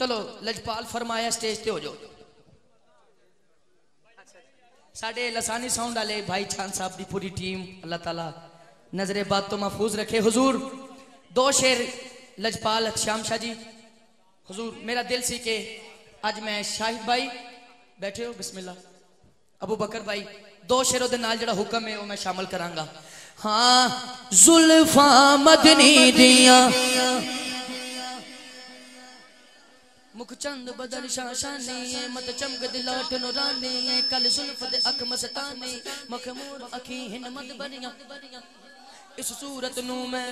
चलो, लजपाल फरमाया, स्टेज ते हो जाओ। साडे लसानी साउंड वाले भाई छान साहब की पूरी टीम, अल्लाह ताला नजरे बात तो महफूज रखे। हुजूर, दो शेर, लजपाल श्याम शाह जी। हुजूर, मेरा दिल सी के आज मैं शाहिद भाई बैठे हो, बिस्मिल्लाह। अबू बकर भाई, दो शेरों के नाल हुक्म है, वो मैं शामिल करांगा। हाँ जुल्फा मदनी दिया मुख चंद बदन शाशानी है मत चमक दिलाट नुरानी है कल दे अख मस्तानी। मखमूर अखी हिन मत बनिया। इस सूरत नू मैं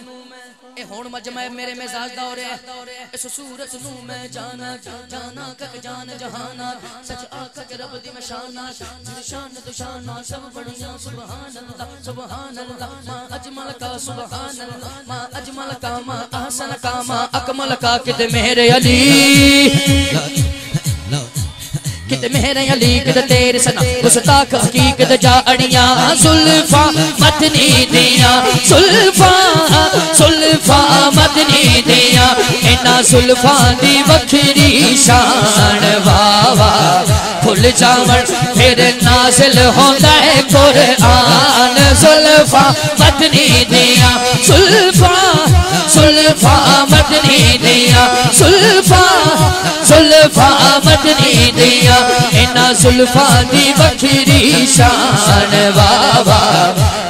ए हुन मजमा मेरे मिजाज दा हो रहा है इस सूरत नू मैं जाना जाना कक जान जहाना सच आख के रब दी मशाना शान तो शाना सब बढ़िया सुभान अल्लाह सुभान अल्लाह माँ अजमल का सुभान अल्लाह माँ अजमल का माँ अहसन का माँ अकमल का कित अली मेरे अली कित तेरे सना गुस्ताख हकीकत जा अड़िया सुल्फा मदनी दिया सुल्फा सुल्फा मदनी दिया इना सुल्फा दी वखरी शान वावा फुल जावन फिर नाजिल होता है कुरान सुल्फा मदनी दिया सुल्फा सुल्फा मदनी दिया सुल्फा सुल्फा दी बखरी शान बाबा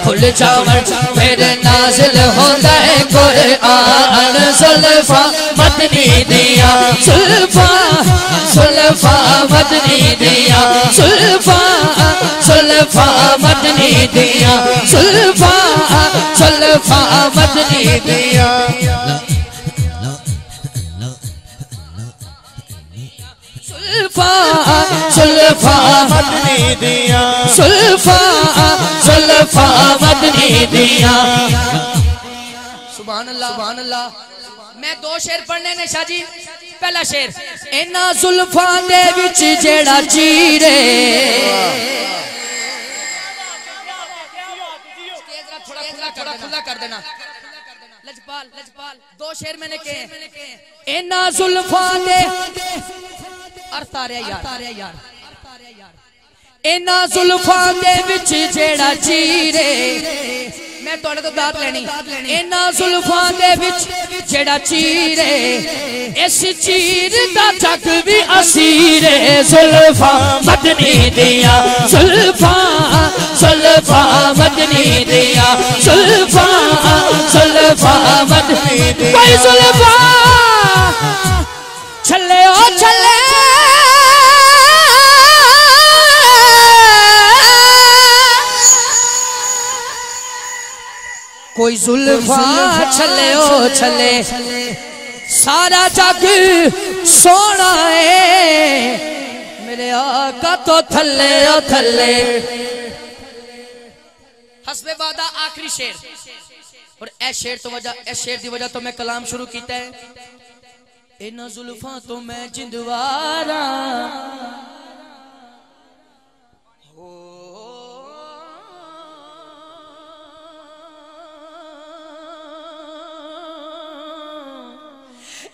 खुल जावन फिर नाजिल होता है कुरान सुल्फा मदनी दिया सुल्फा सुल्फा मदनी दिया सुल्फा सुल्फा मदनी दिया सुल्फा सुल्फा मदनी दिया सुल्फा सुल्फा मदनी दिया। सुल्फा सुल्फा मदनी दिया। सुभान अल्लाह मैं दो शेर पढ़ने ने शाह जी। पहला शेर इना जुल्फा दे विच जेड़ा चीरे। थोड़ा खुला कर देना। लजपाल लजपाल दो शेर मैंने कहे। एना जुल्फा दे। अर्थ यार। आ यार। इना जुल्फा दे विच जेड़ा चीरे। मैं थोड़े तो दात लेनी। इना जुल्फा दे विच जेड़ा चीरे। इस चीर दा चक भी असीरे। जुल्फा मदनी दिया। जुल्फा जुल्फा मदनी दिया। दावत छले ओ छले कोई जुल्फा छले ओ छले सारा जग सोना है। मेरे आका तो थले ओ थले हसबे वादा आखिरी शेर। और ए शेर तो वजह ए शेर दी वजह तो मैं कलाम शुरू किया है। इना जुल्फा तो मैं जिंदवारा।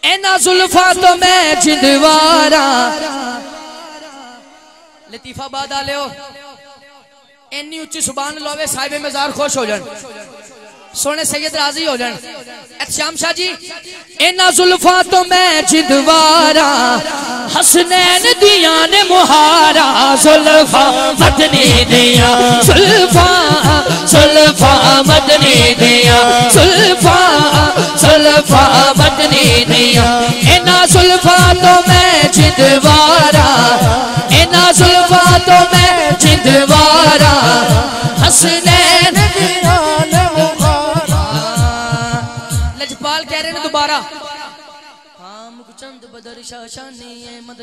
इना जुल्फा तो मैं जिंदवारा। लतीफा बाद आ लियो इन्नी उच्ची सुबान लोवे, साहिब मजार खुश हो जान सोने सैयद राज़ी हो जान श्याम शाह जी इना जुल्फा तो मैं जिंदवारा, हसनैन दिया ने मुहारा, जुल्फा मदनी दिया, जुल्फा जुल्फा मदनी दिया, जुल्फा जुल्फा मदनी दिया। इना जुल्फा तो मैं जिंदवारा इना जुल्फा लजपाल कह रहे हैं दोबारा। हाँ, चंद बदर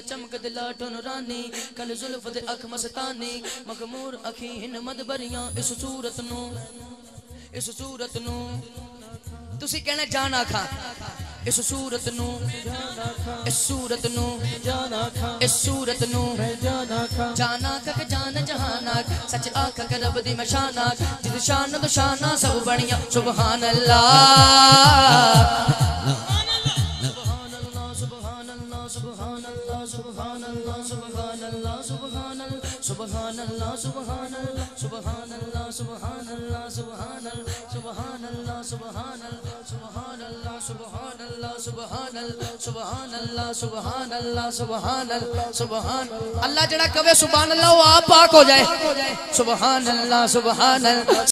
चमक दिला रानी कल जुल्फ अख मस्तानी मखमूर अखी हिन मद सूरत नु, इस सूरत इस सूरत नू, इस सूरत नू, इस सूरत जान जहाना सच आख के रब दी मशाना जिद शान तो शाना सब बनिया सुबहान अल्लाह। अल्लाह सुबहान अल्लाह सुबहान अल्लाह सुबहान अल्लाह सुबहान अल्लाह सुबहान अल्लाह सुबहान अल्लाह सुबहान अल्लाह सुबहान अल्लाह जड़ा कवे सुबहान अल्लाह आप पाक हो जाए सुबहान अल्लाह अल्लाह